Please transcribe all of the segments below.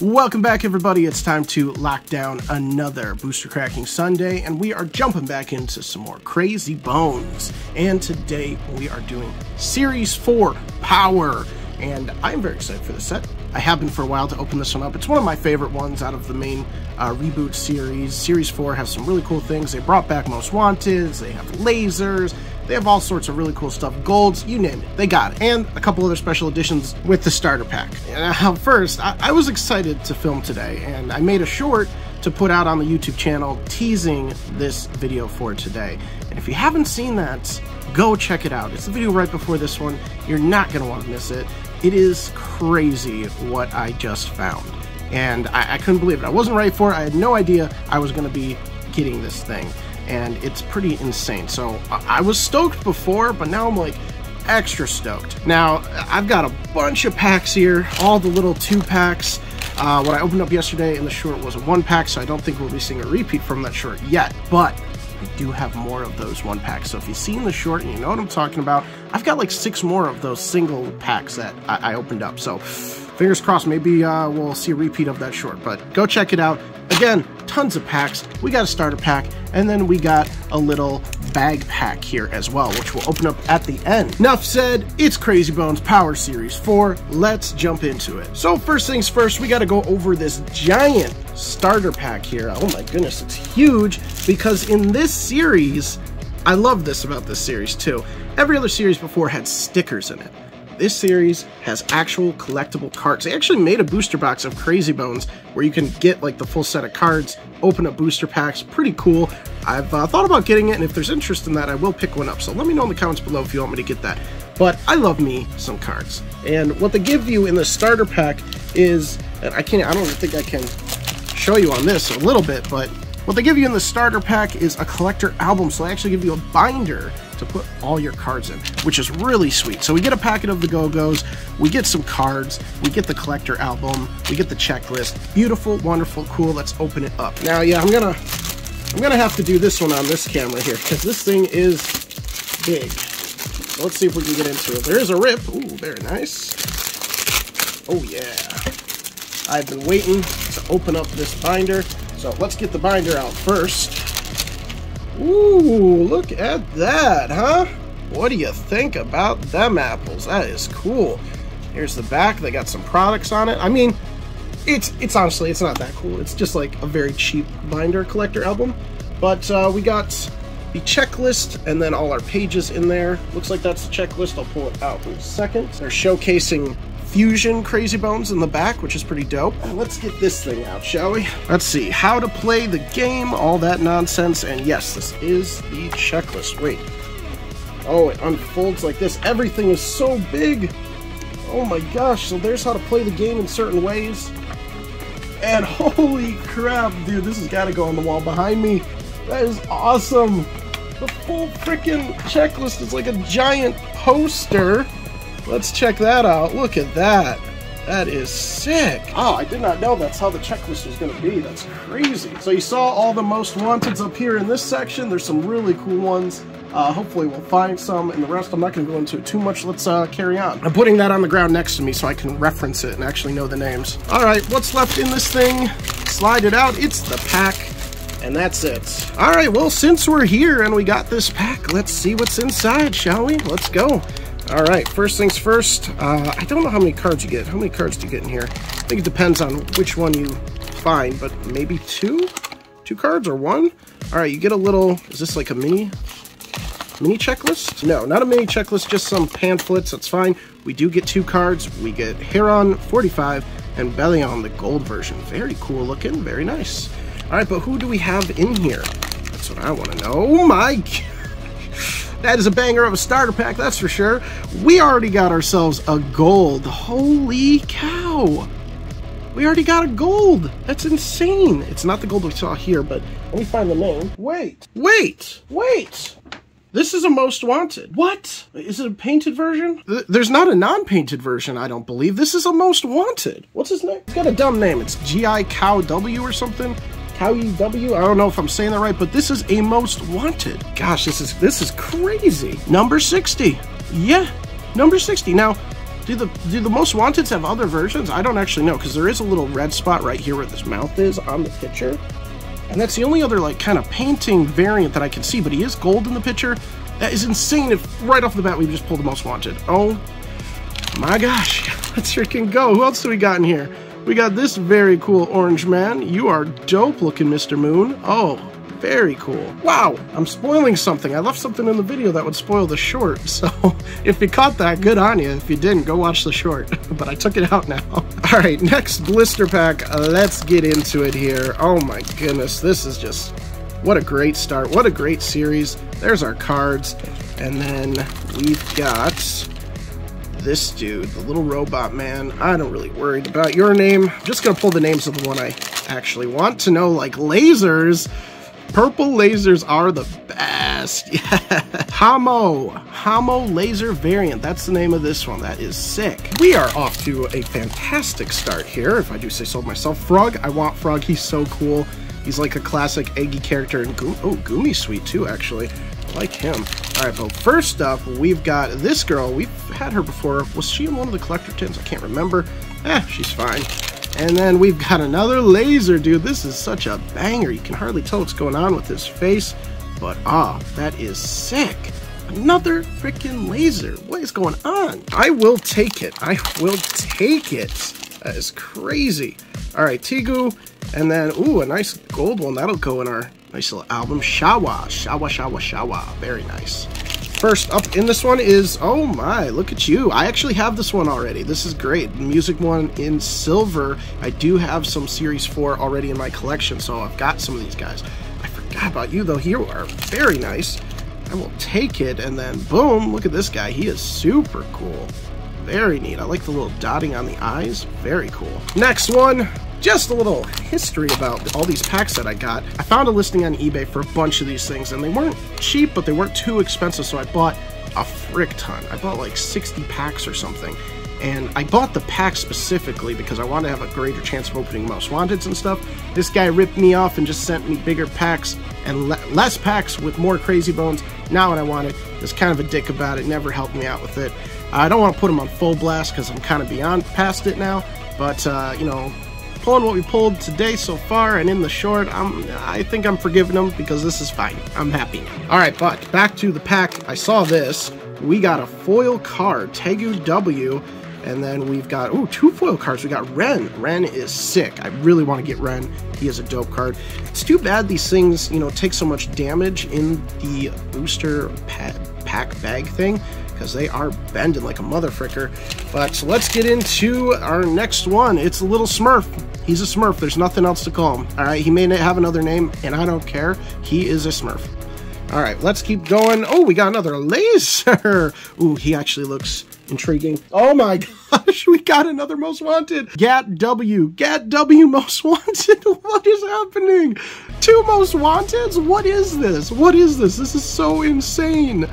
Welcome back, everybody. It's time to lock down another Booster Cracking Sunday, and we are jumping back into some more Crazy Bones. And today we are doing Series 4 Power, and I'm very excited for this set. I have been for a while to open this one up. It's one of my favorite ones out of the main uh, reboot series. Series 4 has some really cool things. They brought back Most Wanted, they have lasers, they have all sorts of really cool stuff. Golds, you name it, they got it. And a couple other special editions with the starter pack. Now, uh, first, I, I was excited to film today, and I made a short to put out on the YouTube channel teasing this video for today. And if you haven't seen that, go check it out. It's the video right before this one. You're not going to want to miss it. It is crazy what I just found. And I, I couldn't believe it. I wasn't ready for it. I had no idea I was going to be getting this thing and it's pretty insane. So I was stoked before, but now I'm like extra stoked. Now, I've got a bunch of packs here, all the little two packs. Uh, what I opened up yesterday in the short was a one pack, so I don't think we'll be seeing a repeat from that short yet, but I do have more of those one packs. So if you've seen the short and you know what I'm talking about, I've got like six more of those single packs that I, I opened up. So fingers crossed, maybe uh, we'll see a repeat of that short, but go check it out. Again, tons of packs. We got a starter pack, and then we got a little bag pack here as well, which will open up at the end. Enough said, it's Crazy Bones Power Series 4. Let's jump into it. So first things first, we got to go over this giant starter pack here. Oh my goodness, it's huge because in this series, I love this about this series too. Every other series before had stickers in it. This series has actual collectible cards. They actually made a booster box of Crazy Bones where you can get like the full set of cards, open up booster packs. Pretty cool. I've uh, thought about getting it, and if there's interest in that, I will pick one up. So let me know in the comments below if you want me to get that. But I love me some cards. And what they give you in the starter pack is, and I can't, I don't think I can show you on this a little bit, but what they give you in the starter pack is a collector album. So they actually give you a binder to put all your cards in, which is really sweet. So we get a packet of the Go-Go's, we get some cards, we get the collector album, we get the checklist. Beautiful, wonderful, cool. Let's open it up. Now, yeah, I'm gonna I'm gonna have to do this one on this camera here because this thing is big. So let's see if we can get into it. There is a rip. Ooh, very nice. Oh yeah. I've been waiting to open up this binder. So let's get the binder out first. Ooh, look at that, huh? What do you think about them apples? That is cool. Here's the back. They got some products on it. I mean, it's it's honestly, it's not that cool. It's just like a very cheap binder collector album. But uh, we got the checklist and then all our pages in there. Looks like that's the checklist. I'll pull it out in a second. They're showcasing Fusion Crazy Bones in the back, which is pretty dope. And let's get this thing out, shall we? Let's see, how to play the game, all that nonsense, and yes, this is the checklist. Wait. Oh, it unfolds like this. Everything is so big. Oh my gosh, so there's how to play the game in certain ways. And holy crap, dude, this has got to go on the wall behind me. That is awesome. The full freaking checklist is like a giant poster. Let's check that out. Look at that. That is sick. Oh, I did not know that's how the checklist was going to be. That's crazy. So you saw all the most wanteds up here in this section. There's some really cool ones. Uh, hopefully we'll find some, and the rest I'm not going to go into it too much. Let's uh, carry on. I'm putting that on the ground next to me so I can reference it and actually know the names. All right, what's left in this thing? Slide it out. It's the pack. And that's it. All right, well, since we're here and we got this pack, let's see what's inside, shall we? Let's go. All right, first things first. Uh, I don't know how many cards you get. How many cards do you get in here? I think it depends on which one you find, but maybe two? Two cards or one? All right, you get a little, is this like a mini, mini checklist? No, not a mini checklist, just some pamphlets, that's fine. We do get two cards. We get Heron 45 and Bellion, the gold version. Very cool looking, very nice. All right, but who do we have in here? That's what I want to know. Oh my God. That is a banger of a starter pack, that's for sure. We already got ourselves a gold. Holy cow. We already got a gold. That's insane. It's not the gold we saw here, but let me find the name. Wait, wait, wait. This is a most wanted. What? Is it a painted version? There's not a non-painted version, I don't believe. This is a most wanted. What's his name? It's got a dumb name. It's G.I. Cow W or something. W. I don't know if I'm saying that right, but this is a most wanted. Gosh, this is this is crazy. Number 60. Yeah, number 60. Now, Do the do the most wanteds have other versions? I don't actually know because there is a little red spot right here where this mouth is on the picture, and that's the only other like kind of painting variant that I can see. But he is gold in the picture. That is insane. If right off the bat we just pulled the most wanted. Oh my gosh, let's freaking go. Who else do we got in here? We got this very cool orange man. You are dope looking, Mr. Moon. Oh, very cool. Wow, I'm spoiling something. I left something in the video that would spoil the short, so if you caught that, good on you. If you didn't, go watch the short. but I took it out now. All right, next blister pack. let's get into it here. Oh my goodness, this is just... What a great start. What a great series. There's our cards. And then we've got this dude, the little robot man. I don't really worry about your name. I'm just gonna pull the names of the one I actually want to know, like lasers. Purple lasers are the best. Yeah. Hamo. Hamo laser variant. That's the name of this one. That is sick. We are off to a fantastic start here, if I do say so myself. Frog. I want Frog. He's so cool. He's like a classic Eggy character. And Go oh, Goomy Sweet too, actually. I like him. All right, but first up, we've got this girl. We've had her before. Was she in one of the collector tins? I can't remember. Eh, she's fine. And then we've got another laser, dude. This is such a banger. You can hardly tell what's going on with his face. But, ah, that is sick. Another freaking laser. What is going on? I will take it. I will take it. That is crazy. All right, Tigu. And then, ooh, a nice gold one. That'll go in our Nice little album. Shawa. Shawa, Shawa, Shawa. Very nice. First up in this one is, oh my, look at you. I actually have this one already. This is great. Music one in silver. I do have some Series 4 already in my collection, so I've got some of these guys. I forgot about you, though. You are very nice. I will take it, and then boom, look at this guy. He is super cool. Very neat. I like the little dotting on the eyes. Very cool. Next one, just a little history about all these packs that I got. I found a listing on eBay for a bunch of these things, and they weren't cheap, but they weren't too expensive, so I bought a frick ton. I bought like 60 packs or something. And I bought the pack specifically because I wanted to have a greater chance of opening most wanteds and stuff. This guy ripped me off and just sent me bigger packs and le less packs with more crazy bones. Now what I wanted is kind of a dick about it, never helped me out with it. I don't want to put him on full blast because I'm kind of beyond past it now, but uh, you know, pulling what we pulled today so far and in the short, I'm, I think I'm forgiving them because this is fine. I'm happy now. All right, but back to the pack. I saw this. We got a foil card, Tegu W, and then we've got, oh, two foil cards. We got Ren. Ren is sick. I really want to get Ren. He is a dope card. It's too bad these things, you know, take so much damage in the booster pack bag thing because they are bending like a mother fricker. But let's get into our next one. It's a little Smurf. He's a Smurf. There's nothing else to call him. All right, he may have another name, and I don't care. He is a Smurf. All right, let's keep going. Oh, we got another laser. Ooh, he actually looks intriguing. Oh my gosh, we got another most wanted. Gat W, Gat W most wanted. What is happening? Two most wanteds? What is this? What is this? This is so insane.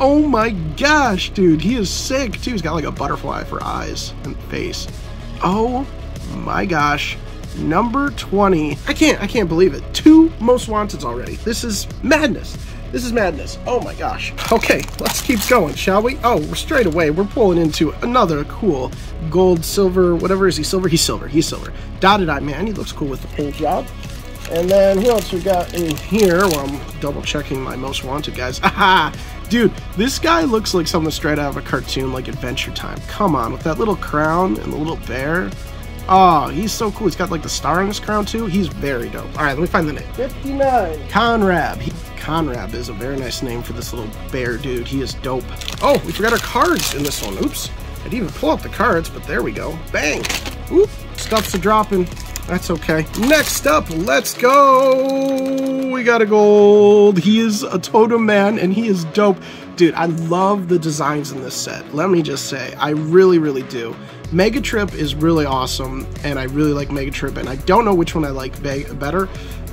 Oh my gosh, dude, he is sick too. He's got like a butterfly for eyes and face. Oh my gosh. Number 20. I can't I can't believe it. Two most wanteds already. This is madness. This is madness. Oh my gosh. Okay, let's keep going, shall we? Oh, we're straight away, we're pulling into another cool gold, silver, whatever is he? Silver? He's silver. He's silver. Dotted Eye Man. He looks cool with the paint job. And then who else we got in here? Well, I'm double checking my most wanted guys. Aha! Dude, this guy looks like something straight out of a cartoon like Adventure Time. Come on, with that little crown and the little bear. Oh, he's so cool. He's got like the star on his crown too. He's very dope. All right, let me find the name. 59. Conrab. He, Conrab is a very nice name for this little bear dude. He is dope. Oh, we forgot our cards in this one. Oops. I didn't even pull out the cards, but there we go. Bang. Oop. Stuff's a dropping. That's okay. Next up, let's go. We got a gold. He is a totem man and he is dope. Dude, I love the designs in this set. Let me just say, I really, really do. Megatrip is really awesome, and I really like Megatrip, and I don't know which one I like better.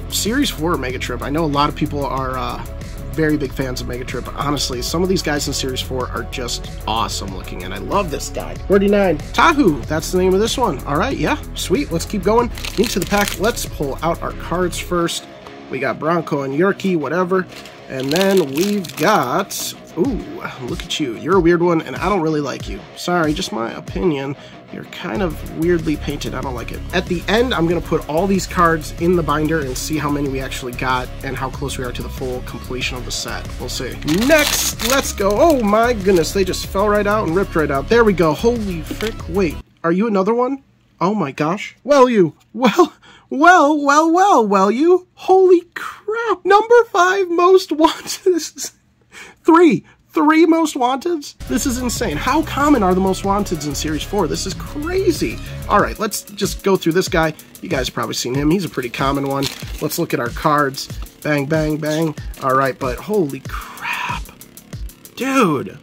Series 4 Megatrip, I know a lot of people are uh, very big fans of Megatrip. Honestly, some of these guys in Series 4 are just awesome looking, and I love this guy. 49. Tahu, that's the name of this one. All right, yeah, sweet. Let's keep going into the pack. Let's pull out our cards first. We got Bronco and Yorkie, whatever. And then we've got Ooh, look at you. You're a weird one, and I don't really like you. Sorry, just my opinion. You're kind of weirdly painted. I don't like it. At the end, I'm going to put all these cards in the binder and see how many we actually got and how close we are to the full completion of the set. We'll see. Next, let's go. Oh my goodness, they just fell right out and ripped right out. There we go. Holy frick. Wait, are you another one? Oh my gosh. Well, you. Well, well, well, well, well, you. Holy crap. Number five most wanted. Three three most wanteds? This is insane. How common are the most wanteds in Series 4? This is crazy. All right, let's just go through this guy. You guys have probably seen him. He's a pretty common one. Let's look at our cards. Bang, bang, bang. All right, but holy crap. Dude,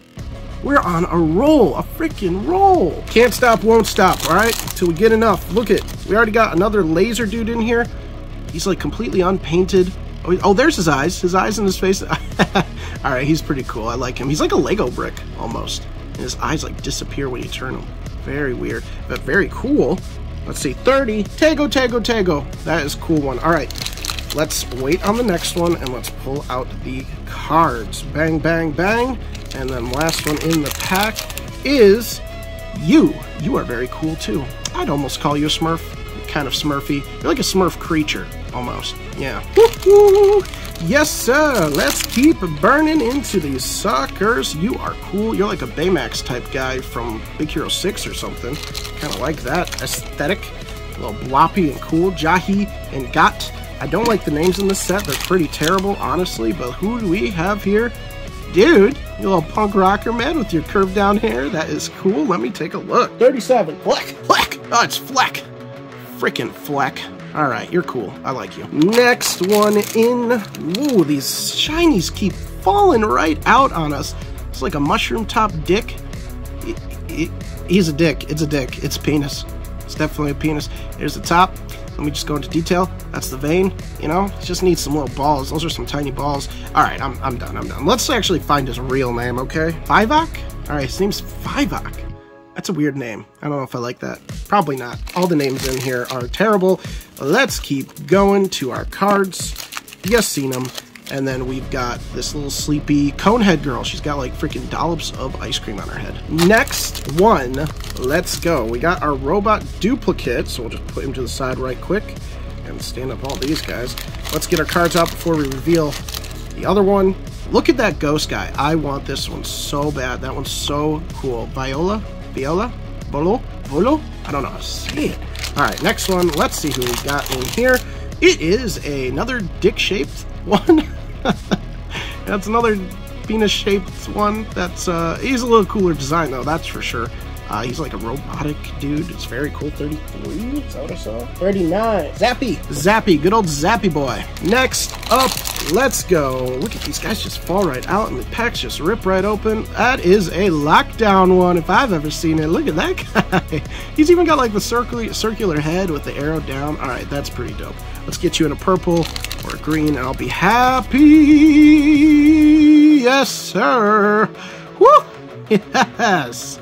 we're on a roll, a freaking roll. Can't stop, won't stop, all right? Till we get enough. Look it, we already got another laser dude in here. He's like completely unpainted. Oh, oh, there's his eyes. His eyes and his face. All right, he's pretty cool. I like him. He's like a Lego brick almost. And his eyes like disappear when you turn them. Very weird, but very cool. Let's see, 30. Tago, Tago, Tago. That is cool one. All right, let's wait on the next one and let's pull out the cards. Bang, bang, bang. And then last one in the pack is you. You are very cool too. I'd almost call you a Smurf. Kind of Smurfy. You're like a Smurf creature almost. Yeah. Yes, sir. Let's keep burning into these suckers. You are cool. You're like a Baymax type guy from Big Hero 6 or something. Kind of like that aesthetic. A little bloppy and cool. Jahi and Gat. I don't like the names in this set. They're pretty terrible, honestly. But who do we have here? Dude, you little punk rocker man with your curved down hair. That is cool. Let me take a look. 37. Fleck. Fleck. Oh, it's Fleck. Freaking Fleck. All right, you're cool. I like you. Next one in. Ooh, these shinies keep falling right out on us. It's like a mushroom top dick. He's a dick. It's a dick. It's a penis. It's definitely a penis. Here's the top. Let me just go into detail. That's the vein. You know, just needs some little balls. Those are some tiny balls. All right, I'm, I'm done. I'm done. Let's actually find his real name, okay? Fivok? All right, his name's Fivok. That's a weird name. I don't know if I like that. Probably not. All the names in here are terrible. Let's keep going to our cards. Yes, seen them. And then we've got this little sleepy conehead girl. She's got like freaking dollops of ice cream on her head. Next one, let's go. We got our robot duplicate, so we'll just put him to the side right quick and stand up all these guys. Let's get our cards out before we reveal the other one. Look at that ghost guy. I want this one so bad. That one's so cool. Viola? Viola? Bolo? Bolo? I don't know how to say it. All right, next one. Let's see who we got in here. It is another dick-shaped one. That's another penis-shaped one. That's uh, he's a little cooler design though. That's for sure. Uh, he's like a robotic dude. It's very cool. 33? Is that what I saw? 39. Zappy. Zappy. Good old Zappy boy. Next up, let's go. Look at these guys just fall right out and the packs just rip right open. That is a lockdown one if I've ever seen it. Look at that guy. He's even got like the circular, circular head with the arrow down. All right, that's pretty dope. Let's get you in a purple or a green and I'll be happy. Yes, sir. Woo! Yes.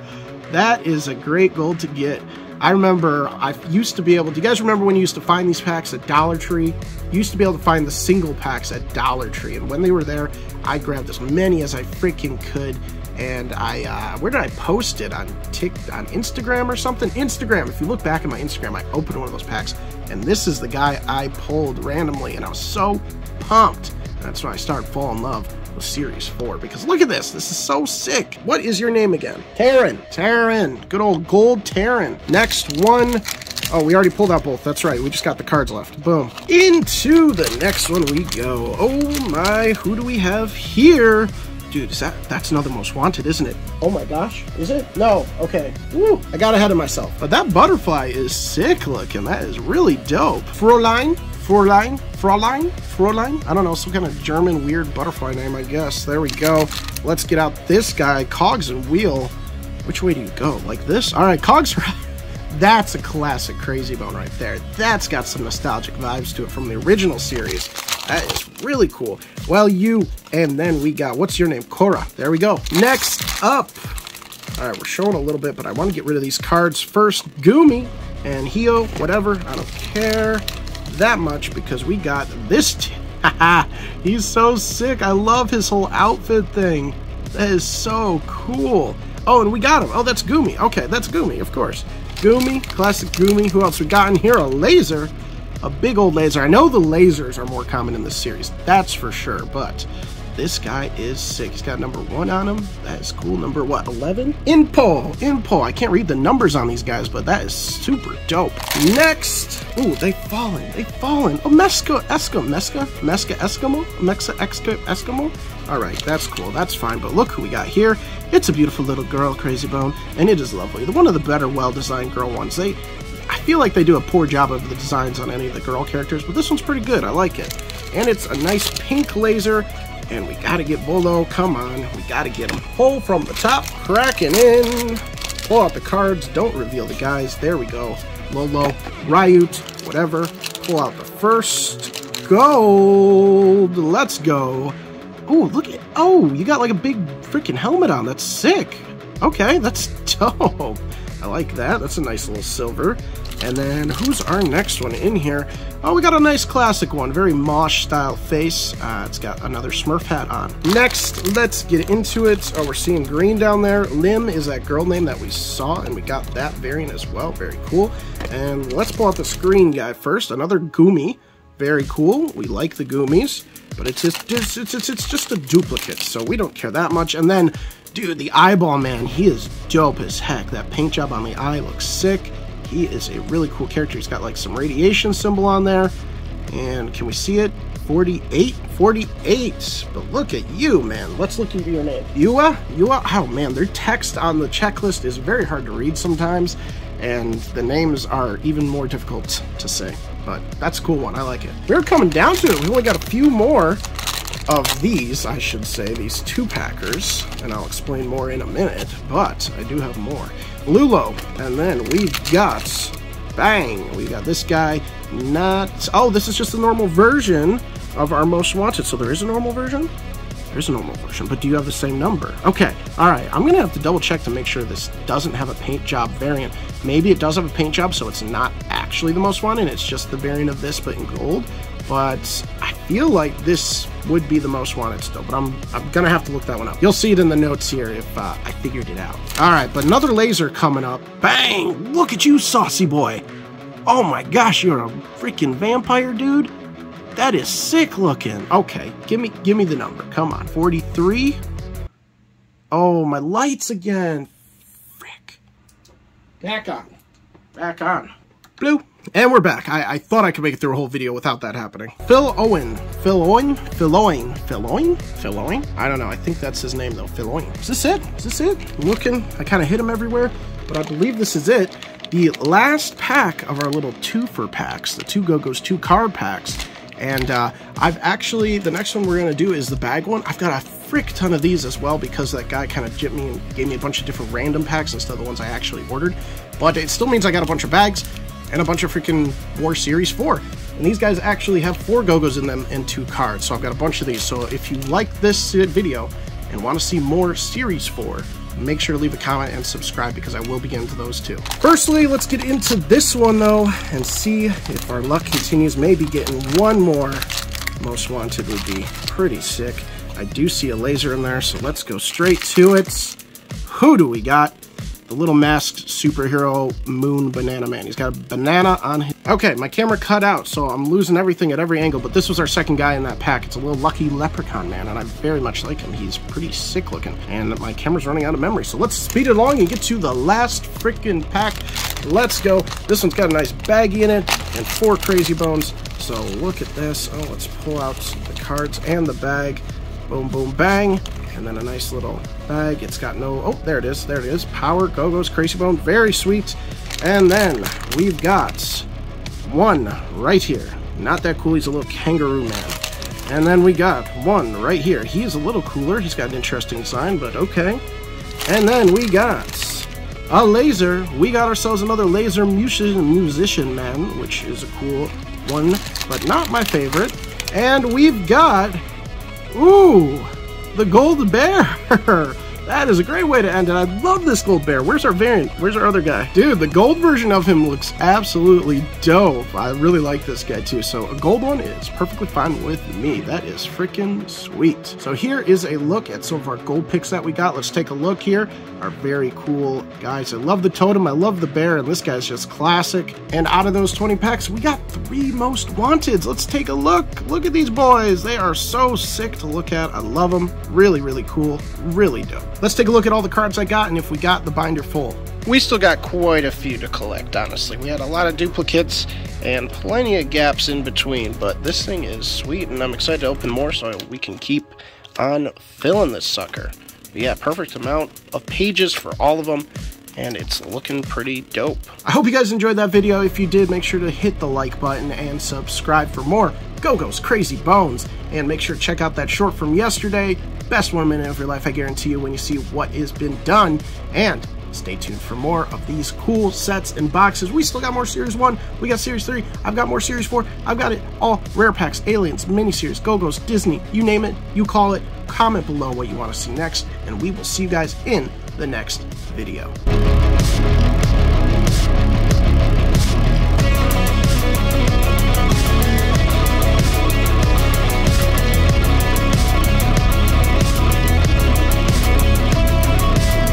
That is a great gold to get. I remember I used to be able. Do you guys remember when you used to find these packs at Dollar Tree? You used to be able to find the single packs at Dollar Tree, and when they were there, I grabbed as many as I freaking could. And I, uh, where did I post it on Tik on Instagram or something? Instagram. If you look back at my Instagram, I opened one of those packs, and this is the guy I pulled randomly, and I was so pumped. That's when I started falling in love Series 4 because look at this. This is so sick. What is your name again? Terran. Terran. Good old gold Terran. Next one. Oh, we already pulled out both. That's right. We just got the cards left. Boom. Into the next one we go. Oh my, who do we have here? Dude, is that that's another most wanted, isn't it? Oh my gosh, is it? No, okay. Woo, I got ahead of myself. But that butterfly is sick looking. That is really dope. Fräulein, Fräulein, Fräulein, Fräulein. I don't know, some kind of German weird butterfly name, I guess. There we go. Let's get out this guy, Cogs and Wheel. Which way do you go? Like this? All right, Cogs. That's a classic Crazy Bone right there. That's got some nostalgic vibes to it from the original series. That is really cool. Well, you, and then we got, what's your name? Cora. There we go. Next up. All right, we're showing a little bit, but I want to get rid of these cards first. Gumi and Hio, whatever. I don't care that much because we got this. He's so sick. I love his whole outfit thing. That is so cool. Oh, and we got him. Oh, that's Goomy. Okay, that's Goomy, of course. Goomy, classic Goomy. Who else we got in here? A laser. A big old laser. I know the lasers are more common in this series. That's for sure. But this guy is sick. He's got number one on him. That is cool. Number what? 11? Inpo. Inpo. I can't read the numbers on these guys, but that is super dope. Next. Ooh, they've fallen. They've fallen. Oh, Mesca. Esca. Mesca. Mesca Eskimo. Mexa Exca Eskimo. All right, that's cool. That's fine. But look who we got here. It's a beautiful little girl, Crazy Bone, and it is lovely. The one of the better, well-designed girl ones. They, I feel like they do a poor job of the designs on any of the girl characters, but this one's pretty good. I like it. And it's a nice pink laser and we gotta get Bolo. Come on, we gotta get him. Pull from the top, cracking in. Pull out the cards, don't reveal the guys. There we go. Lolo, Ryut, whatever. Pull out the first gold. Let's go. Oh, look at, oh, you got like a big freaking helmet on. That's sick. Okay, that's dope. I like that. That's a nice little silver. And then who's our next one in here? Oh, we got a nice classic one. Very Mosh style face. Uh, it's got another Smurf hat on. Next, let's get into it. Oh, we're seeing green down there. Lim is that girl name that we saw, and we got that variant as well. Very cool. And let's pull out the screen guy first. Another Goomy. Very cool. We like the Goomies, but it's just, it's, it's, it's just a duplicate, so we don't care that much. And then, dude, the eyeball man, he is dope as heck. That paint job on the eye looks sick. He is a really cool character. He's got like some radiation symbol on there. And can we see it? 48? 48. But look at you, man. Let's look at your name. Yua? Yua? Oh, man, their text on the checklist is very hard to read sometimes. And the names are even more difficult to say. But that's a cool one. I like it. We're coming down to it. We only got a few more of these, I should say, these two packers, and I'll explain more in a minute, but I do have more. Lulo, and then we've got, bang, we got this guy, not, oh, this is just the normal version of our most wanted, so there is a normal version? There's a normal version, but do you have the same number? Okay, alright, I'm gonna have to double check to make sure this doesn't have a paint job variant. Maybe it does have a paint job, so it's not actually the most wanted, it's just the variant of this, but in gold but I feel like this would be the most wanted still, but I'm, I'm gonna have to look that one up. You'll see it in the notes here if uh, I figured it out. All right, but another laser coming up. Bang! Look at you, saucy boy. Oh my gosh, you're a freaking vampire, dude. That is sick looking. Okay, give me give me the number. Come on, 43. Oh, my lights again. Frick. Back on. Back on. Blue. And we're back. I, I, thought I could make it through a whole video without that happening. Phil Owen. Phil Owen? Phil Owen. Phil Owen? Phil Owen? I don't know. I think that's his name, though. Phil Owen. Is this it? Is this it? I'm looking. I kind of hit him everywhere, but I believe this is it. The last pack of our little two-for packs, the two Go-Go's two card packs. And uh, I've actually, the next one we're going to do is the bag one. I've got a frick ton of these as well because that guy kind of gypped me and gave me a bunch of different random packs instead of the ones I actually ordered. But it still means I got a bunch of bags and a bunch of freaking Power Series 4. And these guys actually have four Go-Go's in them and two cards, so I've got a bunch of these. So if you like this video and want to see more Series 4, make sure to leave a comment and subscribe because I will be getting to those too. Firstly, let's get into this one though and see if our luck continues. Maybe getting one more Most Wanted would be pretty sick. I do see a laser in there, so let's go straight to it. Who do we got? The little masked superhero moon banana man. He's got a banana on his... Okay, my camera cut out, so I'm losing everything at every angle, but this was our second guy in that pack. It's a little lucky leprechaun man, and I very much like him. He's pretty sick looking, and my camera's running out of memory, so let's speed it along and get to the last freaking pack. Let's go. This one's got a nice baggie in it and four crazy bones, so look at this. Oh, let's pull out the cards and the bag. Boom, boom, bang and then a nice little bag. It's got no, oh, there it is, there it is. Power, Go-Go's, Crazy Bone, very sweet. And then we've got one right here. Not that cool, he's a little kangaroo man. And then we got one right here. He is a little cooler, he's got an interesting design, but okay. And then we got a laser. We got ourselves another laser musician, musician man, which is a cool one, but not my favorite. And we've got, ooh, the gold bear. That is a great way to end it. I love this gold bear. Where's our variant? Where's our other guy? Dude, the gold version of him looks absolutely dope. I really like this guy too. So a gold one is perfectly fine with me. That is freaking sweet. So here is a look at some of our gold picks that we got. Let's take a look here. Our very cool guys. I love the totem. I love the bear. And this guy's just classic. And out of those 20 packs, we got three most wanteds. Let's take a look. Look at these boys. They are so sick to look at. I love them. Really, really cool. Really dope. Let's take a look at all the cards I got and if we got the binder full. We still got quite a few to collect, honestly. We had a lot of duplicates and plenty of gaps in between, but this thing is sweet and I'm excited to open more so we can keep on filling this sucker. But yeah, perfect amount of pages for all of them and it's looking pretty dope. I hope you guys enjoyed that video. If you did, make sure to hit the like button and subscribe for more Go-Go's Crazy Bones. And make sure to check out that short from yesterday. Best one minute of your life, I guarantee you, when you see what has been done. And stay tuned for more of these cool sets and boxes. We still got more Series 1. We got Series 3. I've got more Series 4. I've got it all. Rare packs, Aliens, miniseries, Go-Go's, Disney, you name it, you call it. Comment below what you want to see next, and we will see you guys in the next video.